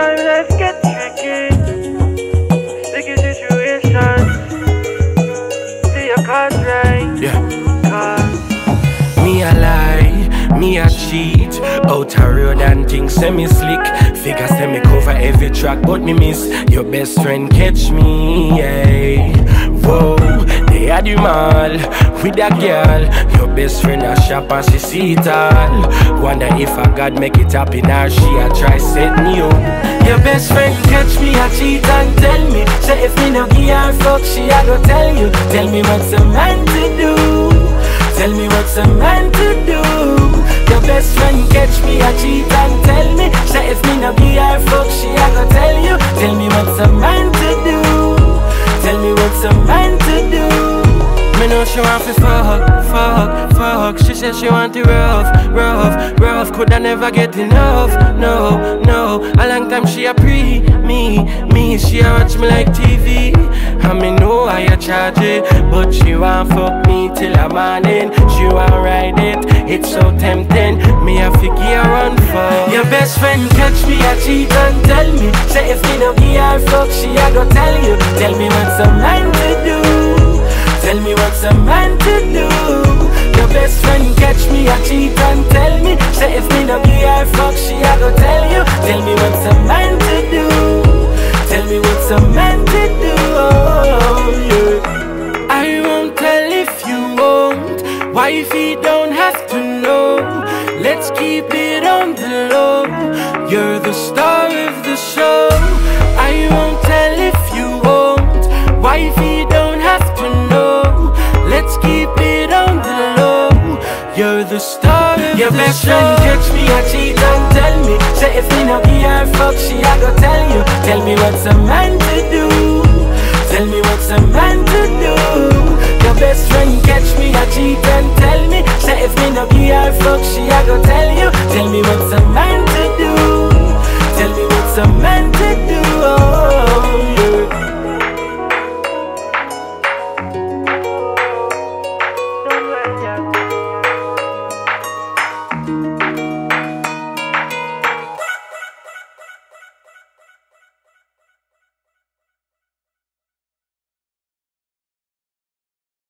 Sometimes life tricky. Sticky. See your cards right. Yeah. Cause me a lie, me a cheat. Out a road and things semi slick. Figure semi cover every track, but me miss. Your best friend catch me, yeah. You mall with a girl. Your best friend a shop and she see it all. Wonder if I God make it happen or she a try set me up. Your best friend catch me a cheat and tell me. Say if me no give her fuck, she a go tell you. Tell me what's a man to do. Tell me what's a man to do. Your best friend catch me a cheat and tell me. Say if me no give her fuck, she a go tell you. Tell me Me know she want fi fuck, fuck, fuck. She said she want it rough, rough, rough. Could I never get enough, no, no. A long time she a pre me, me. She a watch me like TV And me know I a charge it. But she want fuck me till the morning. She want ride it, it's so tempting. Me a figure run for Your best friend catch me a cheat and tell me. Say if me no give her fuck, she a go tell you. Tell me what's man to do Tell me what's a man to do. Your best friend catch me a cheat and tell me. Say if me no give her fuck she a go tell you. Tell me what's a man to do. Tell me what's a man to do. Yeah. I won't tell if you won't. Wifey don't have to know. Let's keep it on the low. You're the star of the show You're the star of Your best friend catch me a cheat and tell me. Say if me no give her fuck she a go tell you. Tell me what's a man to do. Tell me what's a man to do. Your best friend catch me a cheat and tell me. Say if me no give her fuck she a go tell you. Tell